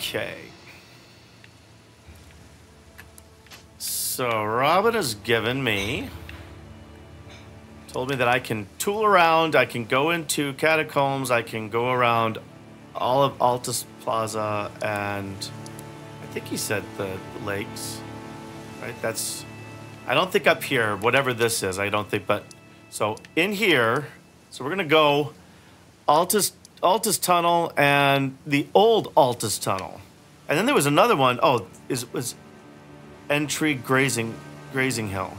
Okay. So Robin has given me, told me that I can tool around, I can go into catacombs, I can go around all of Altus Plaza, and I think he said the lakes, right? That's, I don't think up here, whatever this is, I don't think, but, so in here, so we're gonna go Altus, Altus Tunnel and the old Altus Tunnel. And then there was another one. Oh, is was Erdtree-Gazing grazing hill.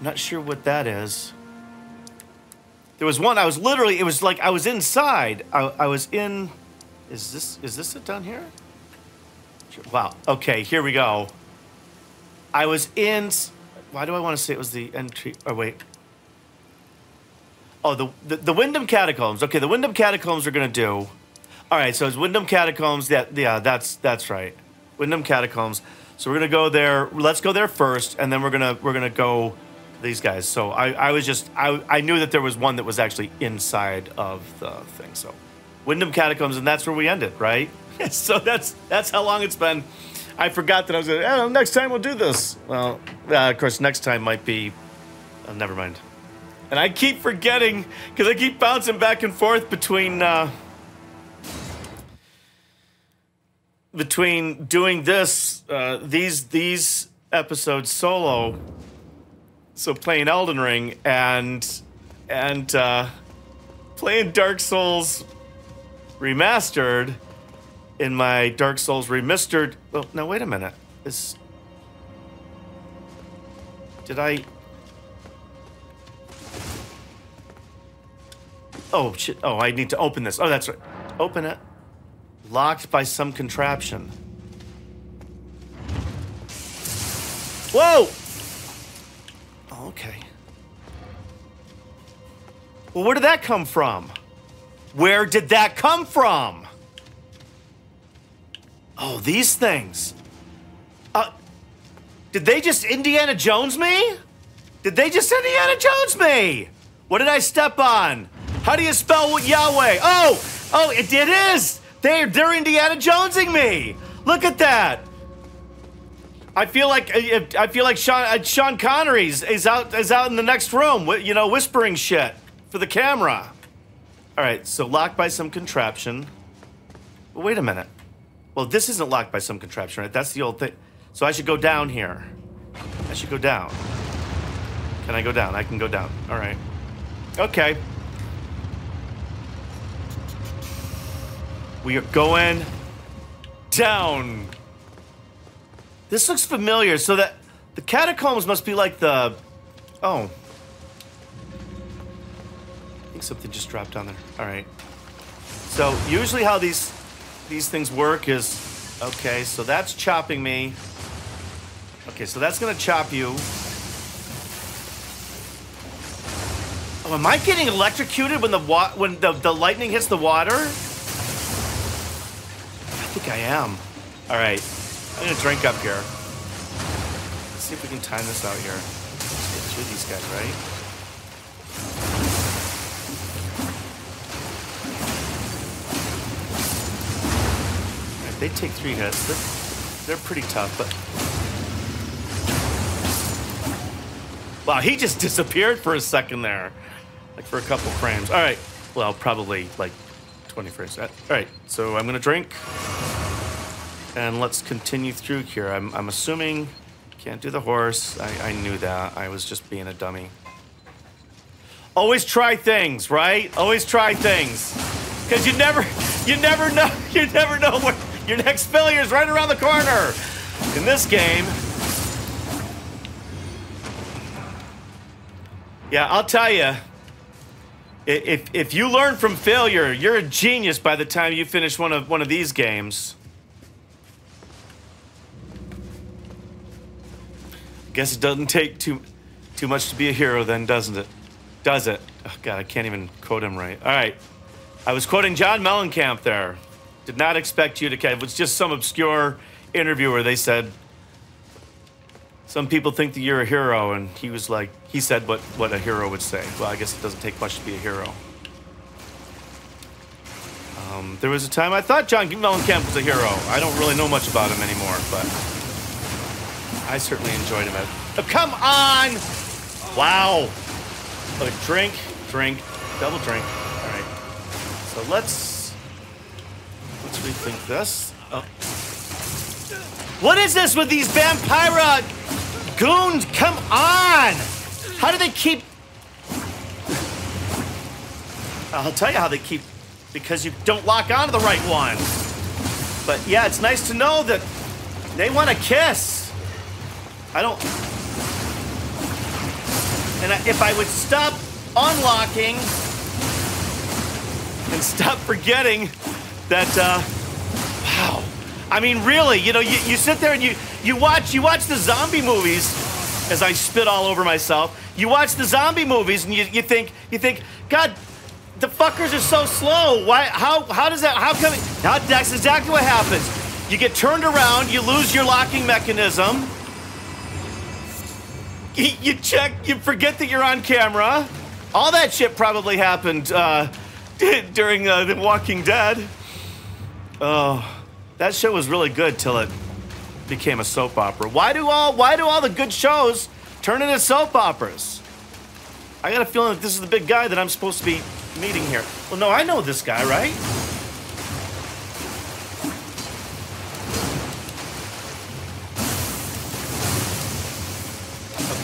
Not sure what that is. There was one. I was literally. It was like I was inside. I, I was in. Is this is this it down here? Wow. Okay. Here we go. I was in. Why do I want to say it was the entry? Oh wait. Oh, the, the the Wyndham Catacombs. Okay, the Wyndham Catacombs are gonna do. All right, so it's Wyndham Catacombs. Yeah, yeah, that's that's right. Wyndham Catacombs. So we're gonna go there. Let's go there first, and then we're gonna we're gonna go these guys. So I, I was just I, I knew that there was one that was actually inside of the thing. So Wyndham Catacombs, and that's where we ended, right? so that's that's how long it's been. I forgot that I was gonna. Oh, next time we'll do this. Well, uh, of course, next time might be. Uh, never mind. And I keep forgetting because I keep bouncing back and forth between. Uh, between doing this, uh, these these episodes solo, so playing Elden Ring and and uh, playing Dark Souls remastered in my Dark Souls remastered. Well, now wait a minute. Is did I? Oh shit! Oh, I need to open this. Oh, that's right. Open it. Locked by some contraption. Whoa! Okay. Well, where did that come from? Where did that come from? Oh, these things. Uh, did they just Indiana Jones me? Did they just Indiana Jones me? What did I step on? How do you spell Yahweh? Oh, oh, it, it is. They're, they're Indiana Jonesing me. Look at that. I feel like I feel like Sean uh, Sean Connery's is out is out in the next room, you know, whispering shit for the camera. All right, so locked by some contraption. Wait a minute. Well, this isn't locked by some contraption, right? That's the old thing. So I should go down here. I should go down. Can I go down? I can go down. All right. Okay. We are going down. This looks familiar. So that the catacombs must be like the. Oh. I think something just dropped down there. All right. So usually how these these things work is okay. So that's chopping me. Okay, so that's gonna chop you. Oh, am I getting electrocuted when the wa- when the, the lightning hits the water? I am. All right, I'm gonna drink up here. Let's see if we can time this out here. Let's get through these guys, right? they take three hits. They're, they're pretty tough, but... Wow, he just disappeared for a second there. Like for a couple frames. All right, well, probably like 20 frames. All right, so I'm gonna drink. And let's continue through here. I'm, I'm assuming can't do the horse. I, I knew that. I was just being a dummy. Always try things, right? Always try things. Because you never, you never know, you never know what your next failure is right around the corner. In this game, yeah, I'll tell you, if, if you learn from failure, you're a genius by the time you finish one of, one of these games. I guess it doesn't take too too much to be a hero then, doesn't it? Does it? Oh, God, I can't even quote him right. All right. I was quoting John Mellencamp there. Did not expect you to. It was just some obscure interview where they said, some people think that you're a hero, and he was like, he said what, what a hero would say. Well, I guess it doesn't take much to be a hero. Um, there was a time I thought John Mellencamp was a hero. I don't really know much about him anymore, but I certainly enjoyed him. Oh, come on! Wow. Look, drink, drink, double drink. All right. So let's let's rethink this. Oh. What is this with these Vampira goons? Come on! How do they keep? I'll tell you how they keep because you don't lock onto the right one. But yeah, it's nice to know that they want to kiss. I don't. And if I would stop unlocking and stop forgetting that, uh, wow. I mean, really, you know, you, you sit there and you, you watch you watch the zombie movies as I spit all over myself. You watch the zombie movies and you, you think you think, God, the fuckers are so slow. Why? How? How does that? How come? Now that's exactly what happens. You get turned around. You lose your locking mechanism. You, check. You forget that you're on camera. All that shit probably happened uh, during uh, The Walking Dead. Oh, that show was really good till it became a soap opera. Why do all? Why do all the good shows turn into soap operas? I got a feeling that this is the big guy that I'm supposed to be meeting here. Well, no, I know this guy, right?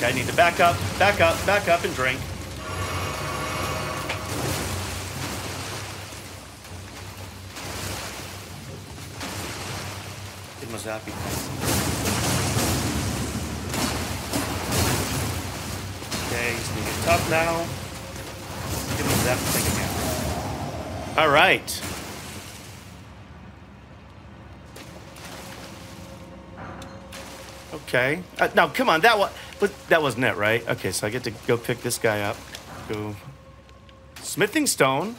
Okay, I need to back up, back up, back up, and drink. It must happy. Okay, he's gonna get tough now. Give me that thing again. All right. Okay. Uh, now, come on. That was that wasn't it, right? Okay, so I get to go pick this guy up. Go. Smithing stone.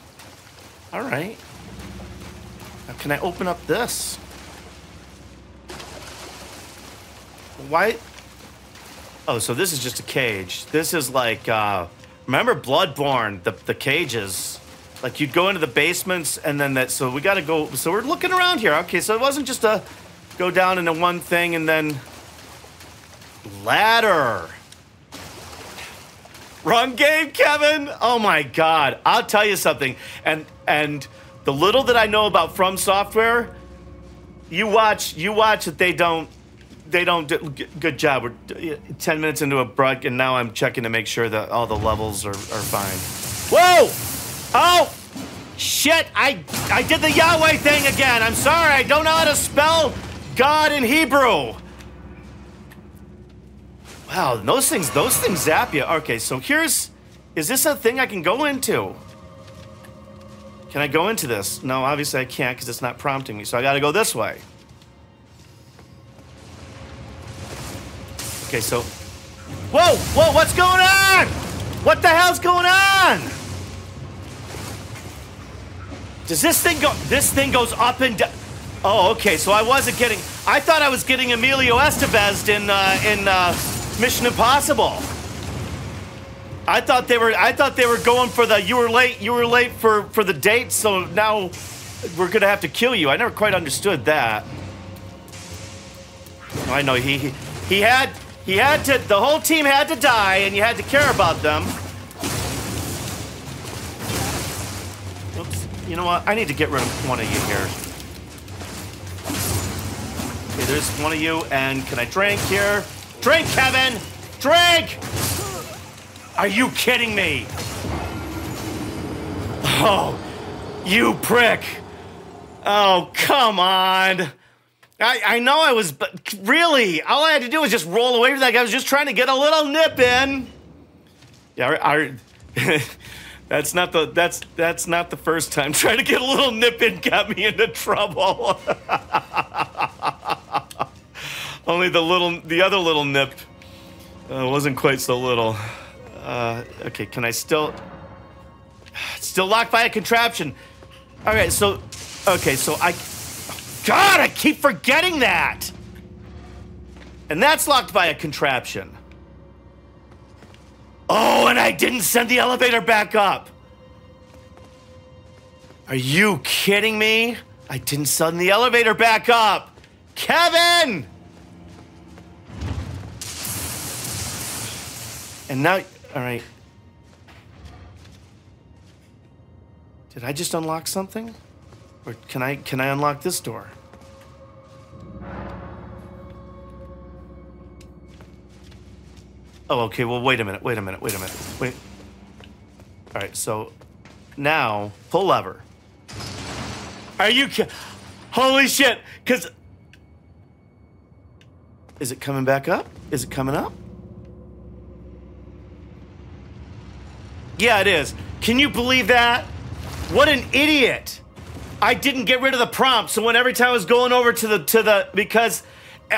All right. Now, can I open up this? Why? Oh, so this is just a cage. This is like, uh, remember Bloodborne, the, the cages? Like you'd go into the basements and then that, so we gotta go, so we're looking around here. Okay, so it wasn't just a go down into one thing and then ladder. Wrong game, Kevin. Oh my God. I'll tell you something. And, and the little that I know about From Software, you watch, you watch that they don't, they don't do good job. We're uh, 10 minutes into a break, and now I'm checking to make sure that all the levels are, are fine. Whoa! Oh! Shit! I I did the Yahweh thing again. I'm sorry. I don't know how to spell God in Hebrew. Wow, those things those things zap you. Okay, so here's is this a thing I can go into? Can I go into this? No, obviously I can't because it's not prompting me. So I got to go this way. Okay, so. Whoa, whoa, what's going on? What the hell's going on? Does this thing go? This thing goes up and down. Oh, okay. So I wasn't getting. I thought I was getting Emilio Estevez in uh, in uh, Mission Impossible. I thought they were. I thought they were going for the. You were late. You were late for for the date. So now we're gonna have to kill you. I never quite understood that. I know he he, had he had to, the whole team had to die, and you had to care about them. Oops. You know what? I need to get rid of one of you here. Okay, there's one of you, and can I drink here? Drink, Kevin! Drink! Are you kidding me? Oh, you prick! Oh, come on! I, I know I was, but really, all I had to do was just roll away from that guy. I was just trying to get a little nip in. Yeah, our, our, that's not the that's that's not the first time trying to get a little nip in got me into trouble. Only the little the other little nip uh, wasn't quite so little. Uh, okay, can I still still locked by a contraption? All right, so okay, so I God, I keep forgetting that! And that's locked by a contraption. Oh, and I didn't send the elevator back up. Are you kidding me? I didn't send the elevator back up. Kevin! And now, all right. Did I just unlock something? Or can I can I unlock this door? Oh, okay. Well, wait a minute. Wait a minute. Wait a minute. Wait. All right. So now pull lever. Are you? Holy shit! Cause is it coming back up? Is it coming up? Yeah, it is. Can you believe that? What an idiot! I didn't get rid of the prompt, so when every time I was going over to the to the because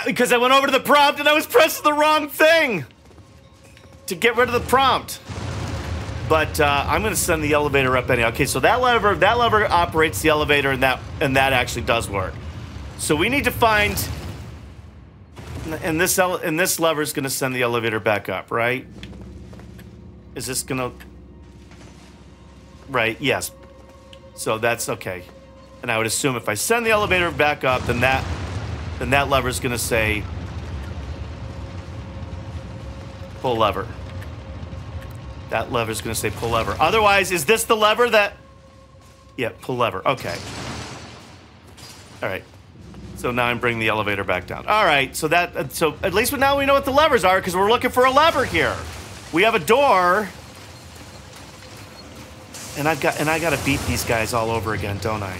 because I went over to the prompt and I was pressing the wrong thing to get rid of the prompt. But uh, I'm going to send the elevator up anyway. Okay, so that lever that lever operates the elevator, and that and that actually does work. So we need to find, and this ele- and this lever is going to send the elevator back up, right? Is this going to? Right. Yes. So that's okay. And I would assume if I send the elevator back up, then that then that lever is going to say pull lever. That lever is going to say pull lever. Otherwise, is this the lever that? Yeah, pull lever. Okay. All right. So now I'm bringing the elevator back down. All right. So that so at least now we know what the levers are because we're looking for a lever here. We have a door. And I've got and I got to beat these guys all over again, don't I?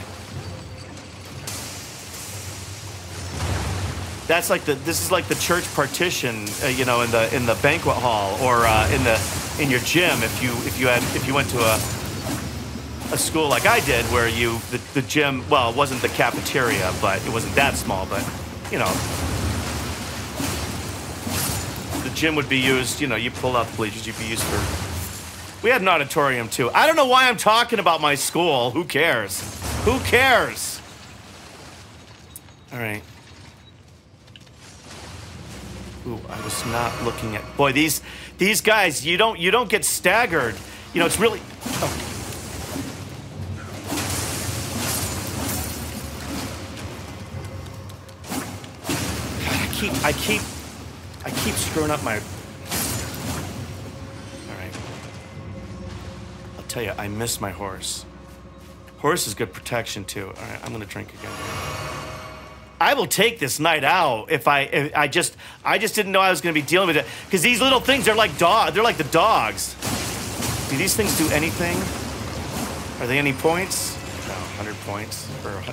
That's like the this is like the church partition, uh, you know, in the in the banquet hall or uh, in the in your gym if you if you had if you went to a a school like I did where you the, the gym well it wasn't the cafeteria but it wasn't that small but you know the gym would be used you know you pull out the bleachers you'd be used for we had an auditorium too I don't know why I'm talking about my school who cares who cares all right Ooh, I was not looking at. Boy, these these guys, you don't you don't get staggered. You know, it's really. Oh. God, I keep I keep I keep screwing up my. Tell you, I miss my horse. Horse is good protection too. All right, I'm gonna drink again. I will take this night out if I if I just I just didn't know I was to be dealing with it because these little things are like dog they're like the dogs. Do these things do anything? Are they any points? No, hundred points or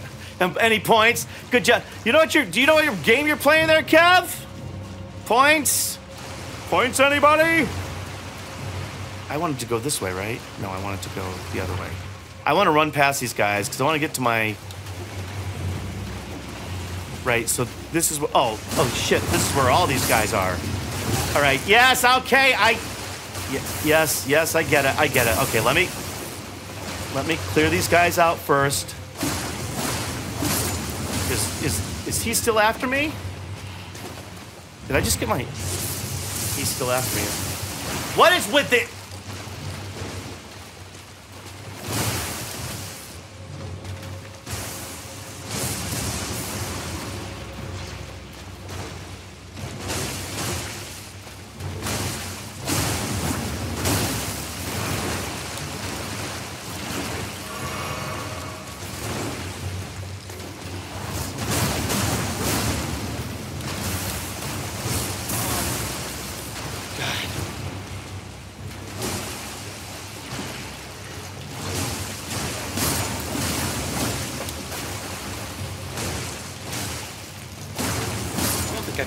any points? Good job. You know what your do you know what your game you're playing there, Kev? Points? Points anybody? I wanted to go this way, right? No, I wanted to go the other way. I want to run past these guys because I want to get to my Right, so this is oh oh shit, this is where all these guys are. All right, yes, okay, I... yes yes I get it I get it. Okay, let me let me clear these guys out first. Is is is he still after me? Did I just get my? He's still after me. What is with it?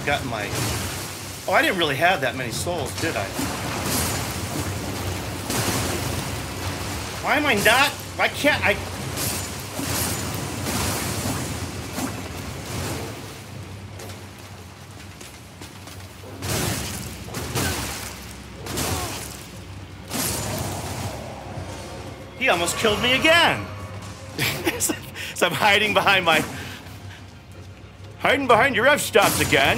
Gotten my. Oh, I didn't really have that many souls, did I? Why am I not? Why can't I? He almost killed me again. so I'm hiding behind my Hiding behind your f-stops again.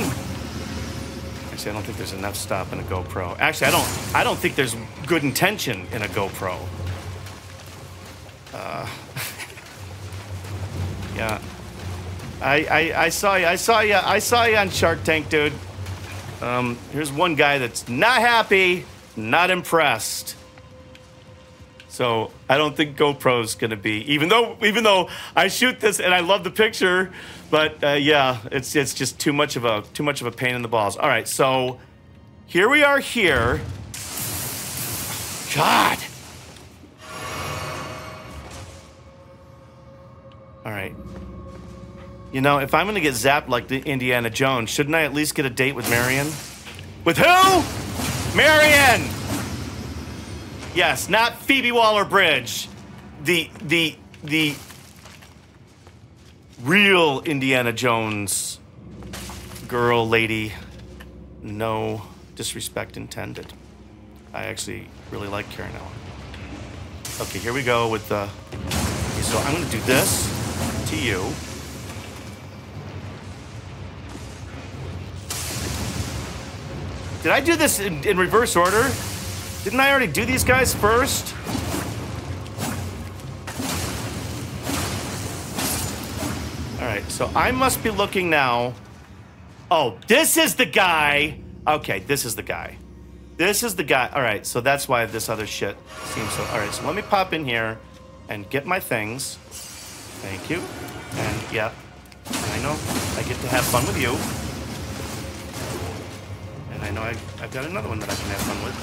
Actually, I don't think there's enough stop in a GoPro. Actually, I don't. I don't think there's good intention in a GoPro. Uh, Yeah. I, I, I saw you. I saw you. I saw you on Shark Tank, dude. Um, here's one guy that's not happy, not impressed. So I don't think GoPro's gonna be, even though even though I shoot this and I love the picture, but uh, yeah, it's it's just too much of a too much of a pain in the balls. All right, so here we are here. God. All right. You know, if I'm gonna get zapped like the Indiana Jones, shouldn't I at least get a date with Marion? With who? Marion! Yes, not Phoebe Waller-Bridge. The the the real Indiana Jones girl, lady. No disrespect intended. I actually really like Karen. Okay, here we go with the. Okay, so I'm gonna do this to you. Did I do this in, in reverse order? Didn't I already do these guys first? All right, so I must be looking now. Oh, this is the guy. Okay, this is the guy. This is the guy. All right, so that's why this other shit seems so. All right, so let me pop in here and get my things. Thank you. And yeah, I know I get to have fun with you. And I know I've, I've got another one that I can have fun with.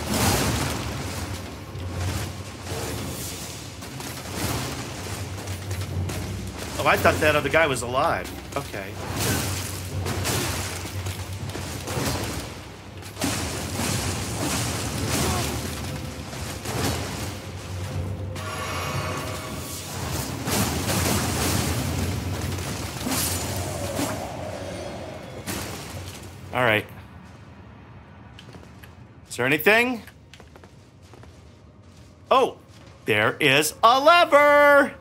Oh, I thought that other guy was alive. Okay. All right. Is there anything? Oh, there is a lever.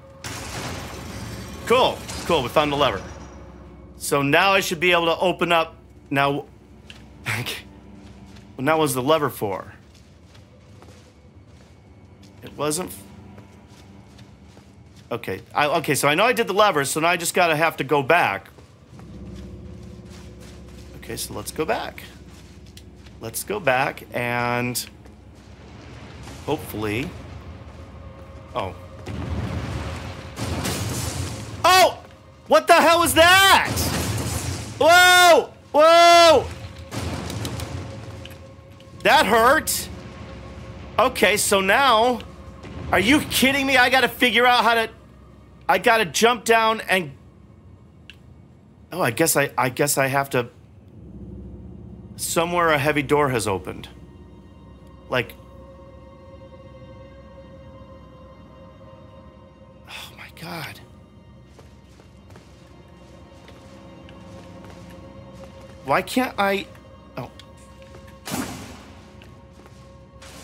Cool, cool, we found the lever. So now I should be able to open up, now, what now was the lever for? It wasn't, okay, I, okay, so I know I did the lever, so now I just gotta have to go back. Okay, so let's go back. Let's go back and hopefully, oh, Oh! What the hell was that? Whoa! Whoa! That hurt. Okay, so now, are you kidding me? I gotta figure out how to, I gotta jump down and, oh, I guess I, I guess I have to, somewhere a heavy door has opened. Like, oh my God. Why can't I... Oh.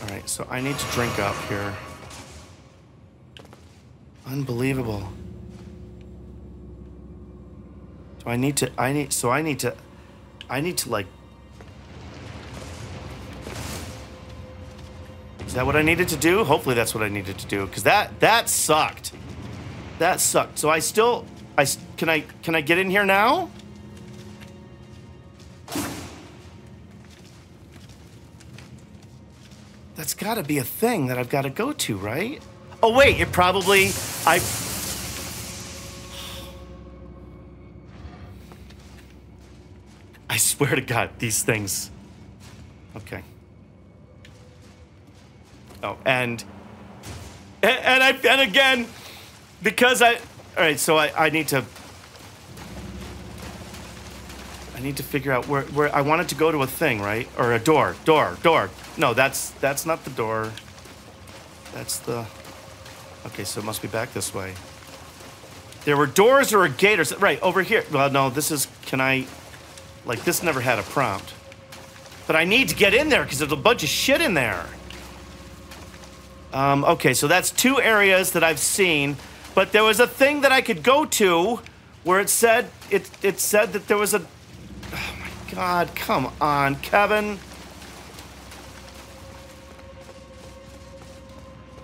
Alright, so I need to drink up here. Unbelievable. Do I need to... I need... So I need to... I need to, like... Is that what I needed to do? Hopefully that's what I needed to do. Because that... That sucked. That sucked. So I still... I... Can I... Can I get in here now? That's got to be a thing that I've got to go to, right? Oh, wait, it probably... I... I swear to God, these things... Okay. Oh, and... And, I... And again, because I... All right, so I, I need to... I need to figure out where, where I wanted to go to a thing, right? Or a door, door, door. No, that's that's not the door. That's the. Okay, so it must be back this way. There were doors or a gate or. Right, over here. Well, no, this is. Can I. Like, this never had a prompt. But I need to get in there because there's a bunch of shit in there. Um, okay, so that's two areas that I've seen. But there was a thing that I could go to where it said it it said that there was a Oh my God, come on, Kevin.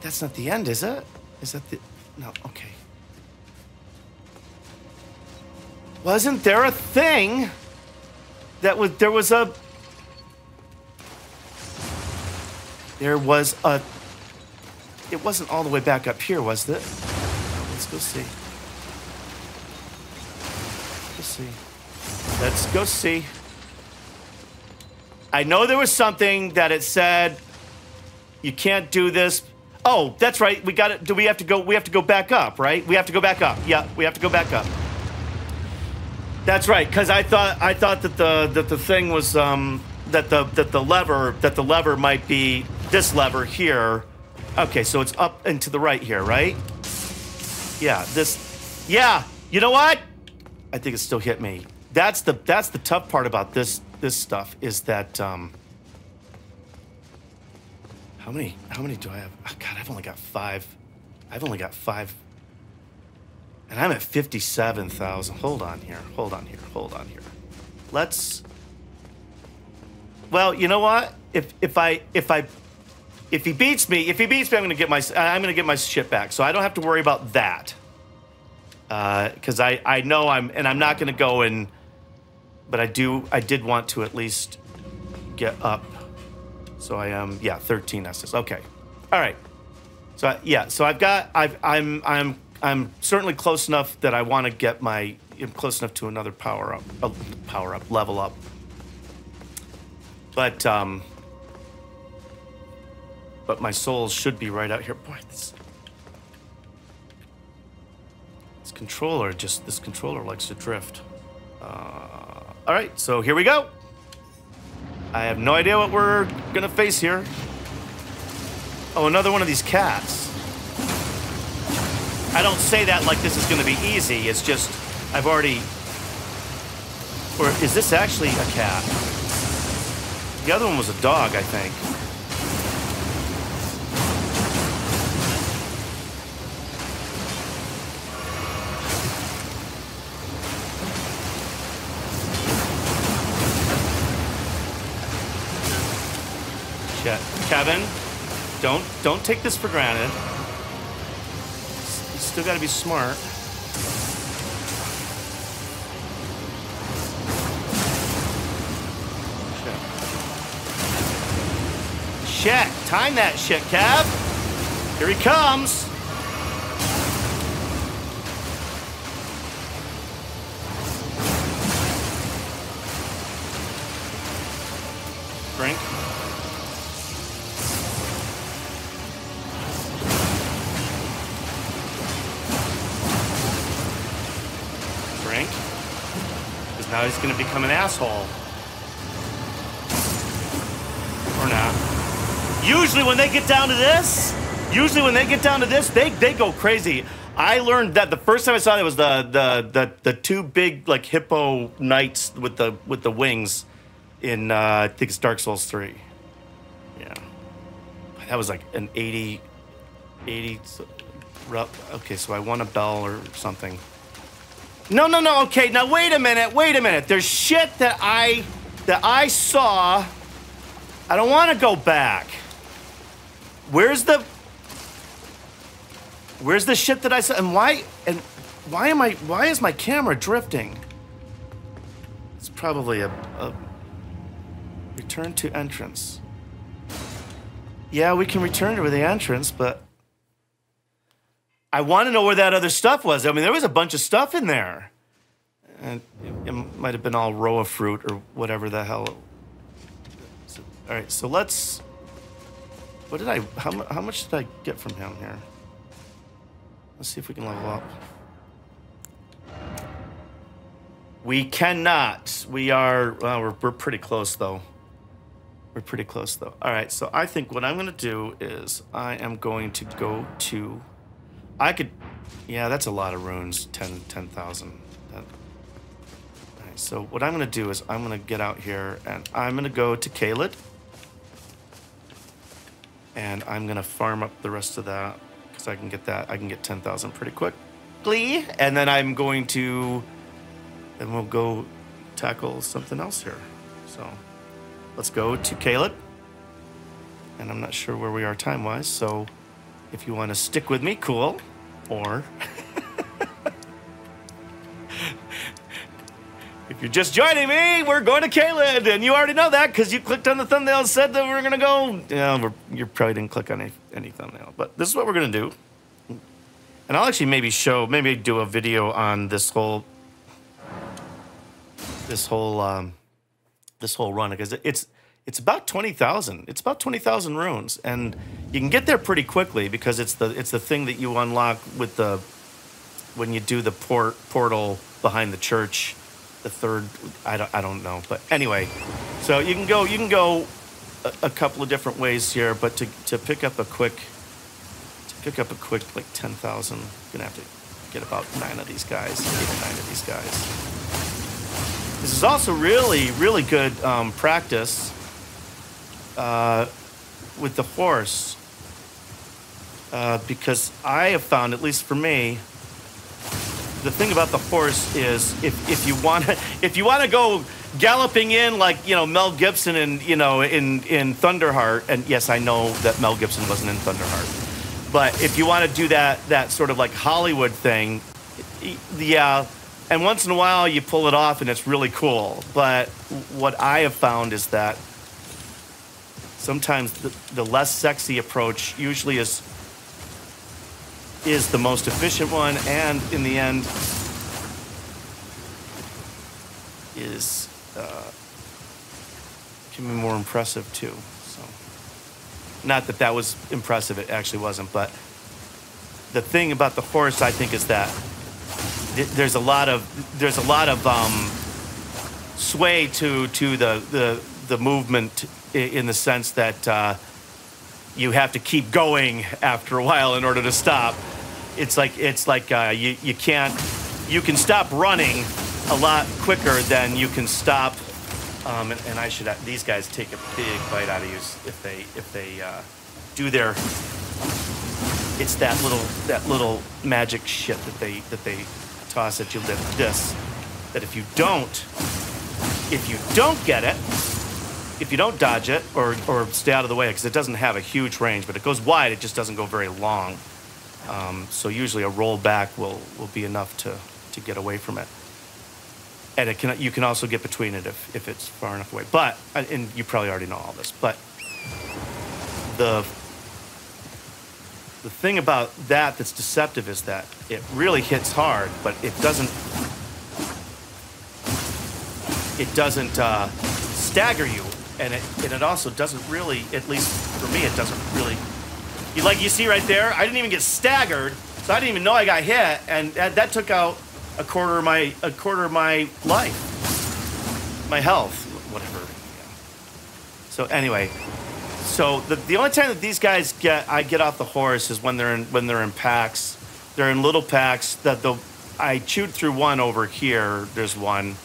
That's not the end, is it? Is that the... No, okay. Wasn't there a thing that was there was a there was a it wasn't all the way back up here, was it? Let's go see. Let's see. Let's go see. I know there was something that it said you can't do this. Oh, that's right. We got it. Do we have to go? We have to go back up, right? We have to go back up. Yeah, we have to go back up. That's right. Because I thought I thought that the that the thing was um, that the that the lever that the lever might be this lever here. Okay, so it's up and to the right here, right? Yeah. This. Yeah. You know what? I think it still hit me. That's the that's the tough part about this this stuff is that um how many how many do I have? Oh, God, I've only got five. I've only got five. And I'm at 57,000. Hold on here. Hold on here. Hold on here. Let's Well, you know what? If if I if I if he beats me, if he beats me, I'm to get my I'm going to get my shit back. So I don't have to worry about that because uh, I I know I'm and I'm not to go and but I do I did want to at least get up. So I am yeah 13 S's. Okay, all right. So I, yeah, so I've got I've I'm I'm I'm certainly close enough that I want to get my I'm close enough to another power up uh, power up level up. But um. But my souls should be right out here. Boy, this this controller just this controller likes to drift. Uh, all right, so here we go. I have no idea what we're gonna face here. Oh, another one of these cats. I don't say that like this is gonna be easy. It's just, I've already... Or is this actually a cat? The other one was a dog, I think. Kevin, don't don't take this for granted. You still got to be smart. Shit. Shit. Time that shit, Kev. Here he comes. He's gonna become an asshole. Or not. Usually when they get down to this, usually when they get down to this, they, they go crazy. I learned that the first time I saw it was the the the, the two big like hippo knights with the with the wings in uh, I think it's Dark Souls 3. Yeah. That was like an 80 80 okay, so I won a bell or something. No, no, no. Okay, now wait a minute. Wait a minute. There's shit that I that I saw. I don't want to go back. Where's the Where's the shit that I saw? And why and why am I why is my camera drifting? It's probably a, a return to entrance. Yeah, we can return to the entrance, but I want to know where that other stuff was. I mean, there was a bunch of stuff in there. And it, might have been all Rowa fruit or whatever the hell. So, all right, so let's. What did I? How, how much did I get from him here? Let's see if we can level up. We cannot. We are. Well, we're, we're pretty close though. We're pretty close though. All right, so I think what I'm going to do is I am going to go to I could, yeah, that's a lot of runes, 10, 10,000. so what I'm gonna do is I'm gonna get out here and I'm gonna go to Caelid. And I'm gonna farm up the rest of that because I can get that, I can get 10,000 pretty quickly. And then I'm going to, then we'll go tackle something else here. So let's go to Caelid. And I'm not sure where we are time-wise, so if you want to stick with me, cool. Or If you're just joining me, we're going to Caelid, and you already know that because you clicked on the thumbnail and said that we are going to go. Yeah, you probably didn't click on any, any thumbnail, but this is what we're going to do. And I'll actually maybe show, maybe do a video on this whole, this whole, um, this whole run because it's it's about twenty thousand. It's about twenty thousand runes, and you can get there pretty quickly because it's the it's the thing that you unlock with the when you do the port portal behind the church the third I don't, I don't know but anyway. So you can go you can go a, a, couple of different ways here but to, to pick up a quick to pick up a quick like 10,000 you're gonna have to get about nine of these guys or nine of these guys. This is also really really good um, practice uh, with the horse uh, because I have found at least for me the thing about the horse is if, if you want to if you want to go galloping in like you know Mel Gibson and you know in in Thunderheart and yes I know that Mel Gibson wasn't in Thunderheart but if you want to do that that sort of like Hollywood thing yeah and once in a while you pull it off and it's really cool but what I have found is that sometimes the, the less sexy approach usually is is the most efficient one, and in the end, is uh, can be more impressive too. So, not that that was impressive; it actually wasn't. But the thing about the horse, I think, is that there's a lot of there's a lot of um, sway to to the the the movement in the sense that. Uh, you have to keep going after a while in order to stop it's like it's like uh, you you can't you can stop running a lot quicker than you can stop. Um, and, and, I should these guys take a big bite out of you if they if they uh, do their. It's that little that little magic shit that they that they toss at you. That this that if you don't if you don't get it if you don't dodge it or, or stay out of the way because it doesn't have a huge range but it goes wide it just doesn't go very long um, so usually a roll back will, will be enough to, to get away from it. And it can, you can also get between it if, if it's far enough away. But, uh, and you probably already know all this, but the, the thing about that that's deceptive is that it really hits hard, but it doesn't, it doesn't uh, stagger you. And it, and it also doesn't really, at least for me, it doesn't really you, like you see right there, I didn't even get staggered, so I didn't even know I got hit, and that, that took out a quarter of my a quarter of my life, my health, whatever. So anyway, so the, the only time that these guys get I get off the horse is when they're in when they're in packs. They're in little packs. That the I chewed through one over here. There's one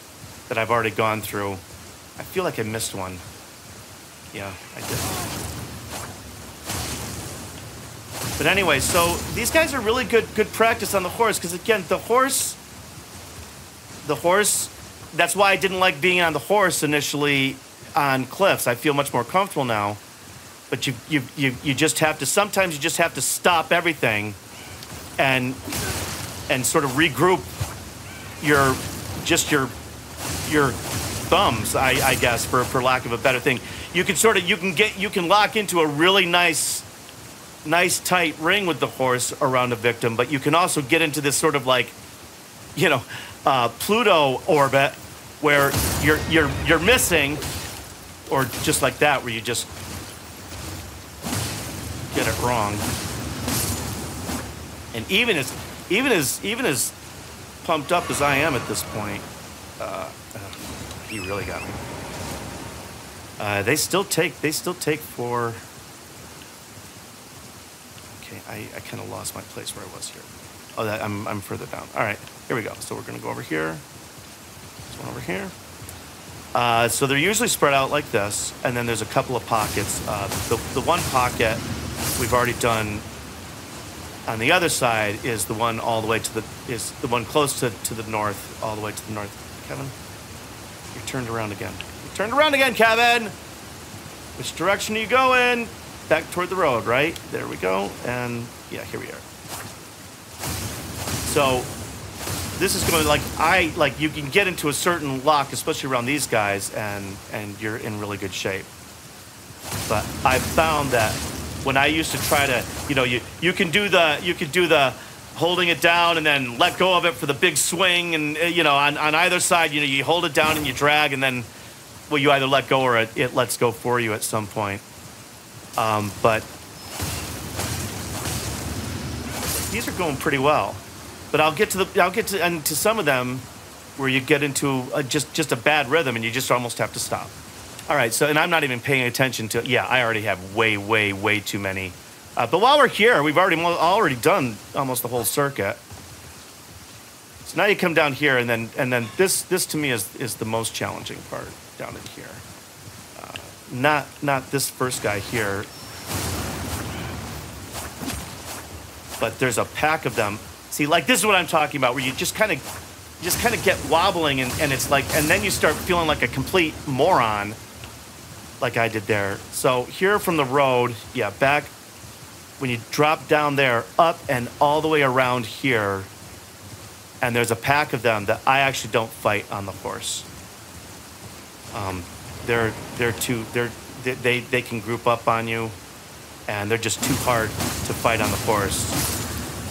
that I've already gone through. I feel like I missed one. Yeah, I did. But anyway, so these guys are really good good practice on the horse because again, the horse, the horse. That's why I didn't like being on the horse initially on cliffs. I feel much more comfortable now. But you you you you just have to. Sometimes you just have to stop everything, and and sort of regroup your just your your thumbs. I, I guess for for lack of a better thing, you can sort of you can get you can lock into a really nice nice tight ring with the horse around a victim, but you can also get into this sort of like, you know, uh, Pluto orbit where you're you're you're missing, or just like that where you just get it wrong. And even as even as even as pumped up as I am at this point, uh, he really got me. Uh, they still take they still take for Okay, I, I kind of lost my place where I was here. Oh, that, I'm, I'm further down. All right, here we go. So we're going to go over here. This one over here. Uh, so they're usually spread out like this, and then there's a couple of pockets. Uh, the, the one pocket we've already done on the other side is the one all the way to the is the one close to, to the north, all the way to the north. Kevin, you turned around again. You turned around again, Kevin. Which direction are you going? back toward the road, right? There we go. And yeah, here we are. So this is going to like I like you can get into a certain lock, especially around these guys, and and you're in really good shape. But I found that when I used to try to, you know, you you can do the you can do the holding it down and then let go of it for the big swing, and uh, you know, on on either side, you know, you hold it down and you drag, and then well, you either let go or it, it lets go for you at some point. Um, but these are going pretty well. But I'll get to the I'll get to and to some of them where you get into a, just just a bad rhythm and you just almost have to stop. All right, so and I'm not even paying attention to. Yeah, I already have way way way too many. Uh, but while we're here, we've already already done almost the whole circuit. So now you come down here, and then and then this this to me is is the most challenging part down in here. Uh, not not this first guy here, but there's a pack of them See, like this is what I'm talking about, where you just kind of, just kind of get wobbling, and, and it's like, and then you start feeling like a complete moron, like I did there. So here from the road, yeah, back when you drop down there, up and all the way around here, and there's a pack of them that I actually don't fight on the horse. Um, they're they're too they're they they can group up on you, and they're just too hard to fight on the horse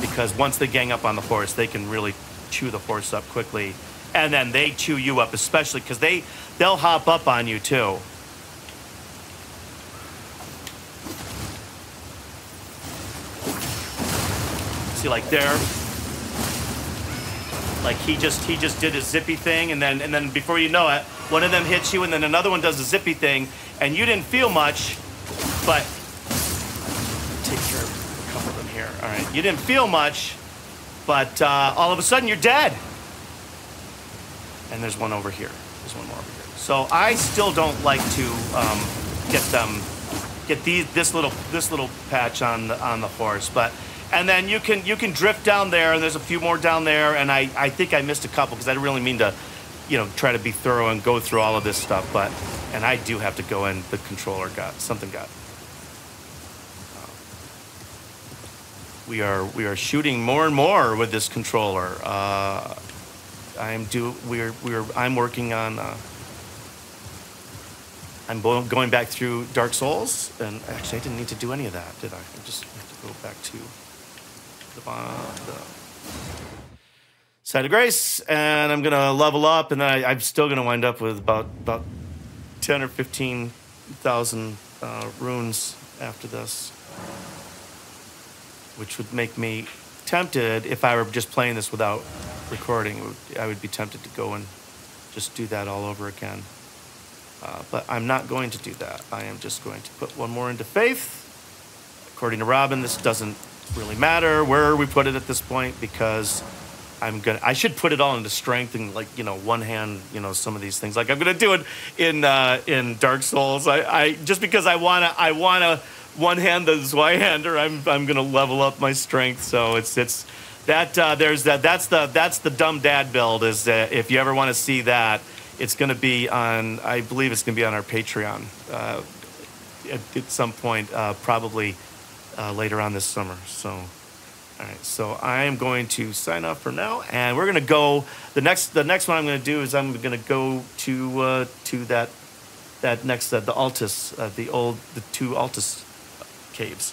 because once they gang up on the horse, they can really chew the horse up quickly. And then they chew you up, especially because they, they'll hop up on you too. See, like there, like he just he just did a zippy thing, and then and then before you know it, one of them hits you, and then another one does a zippy thing, and you didn't feel much, but take care of a couple of them here. all right, you didn't feel much, but uh, all of a sudden you're dead. And there's one over here. There's one more over here. So I still don't like to um, get them, get these this little this little patch on the on the horse, but. And then you can you can drift down there, and there's a few more down there, and I, I think I missed a couple because I didn't really mean to, you know, try to be thorough and go through all of this stuff, but and I do have to go in. The controller got something got we are we are shooting more and more with this controller. Uh, I'm do we're we're I'm working on. Uh, I'm going back through Dark Souls, and actually I didn't need to do any of that, did I? I just have to go back to uh, site of grace, and I'm gonna level up, and then I, am still gonna wind up with about about ten or fifteen thousand uh, runes after this which would make me tempted if I were just playing this without recording. I would be tempted to go and just do that all over again. Uh, but I'm not going to do that. I am just going to put one more into faith. According to Robin, this doesn't really matter where we put it at this point because I'm gonna. I should put it all into strength and like you know one hand you know some of these things like I'm gonna do it in uh, in Dark Souls. I, I just because I wanna I wanna one hand the Zweihander, I'm I'm gonna level up my strength. So it's it's that uh, there's that that's the that's the dumb dad build. Is uh, if you ever want to see that, it's gonna be on. I believe it's gonna be on our Patreon uh, at, at, some point, uh, probably uh, later on this summer. So. All right, so I am going to sign off for now, and we're gonna go. The next, the next one I'm gonna do is I'm gonna go to uh, to that that next uh, the Altus, uh, the old the two Altus caves.